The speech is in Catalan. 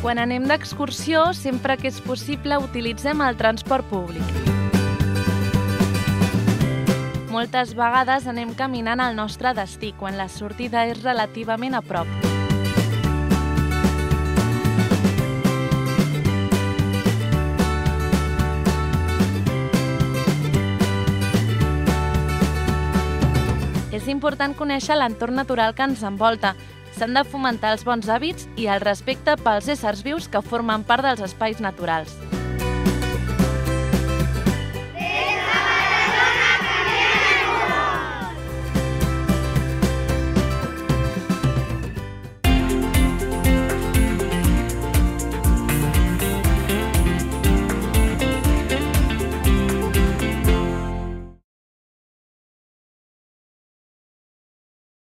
Quan anem d'excursió, sempre que és possible, utilitzem el transport públic. Moltes vegades anem caminant al nostre destí, quan la sortida és relativament a prop. És important conèixer l'entorn natural que ens envolta. S'han de fomentar els bons hàbits i el respecte pels éssers vius que formen part dels espais naturals.